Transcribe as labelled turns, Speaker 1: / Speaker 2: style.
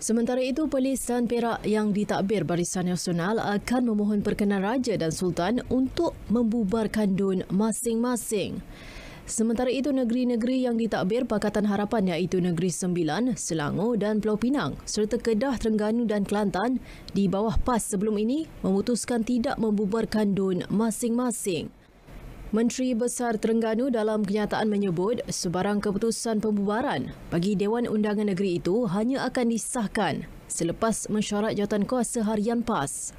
Speaker 1: Sementara itu, polis dan Perak yang ditadbir Barisan Nasional akan memohon perkenan Raja dan Sultan untuk membubarkan DUN masing-masing. Sementara itu, negeri-negeri yang ditadbir Pakatan Harapan iaitu Negeri Sembilan, Selangor dan Pulau Pinang serta Kedah, Terengganu dan Kelantan di bawah PAS sebelum ini memutuskan tidak membubarkan DUN masing-masing. Menteri Besar Terengganu dalam kenyataan menyebut sebarang keputusan pembubaran bagi Dewan Undangan Negeri itu hanya akan disahkan selepas mesyuarat jawatan kuasa harian PAS.